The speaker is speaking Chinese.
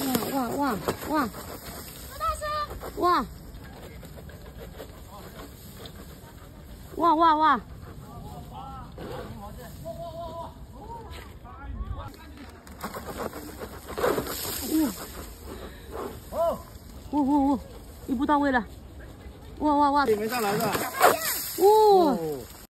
哇哇哇哇哇哇哇哇哇哇哇哇，一步到位了。哇哇哇，你没上来是吧？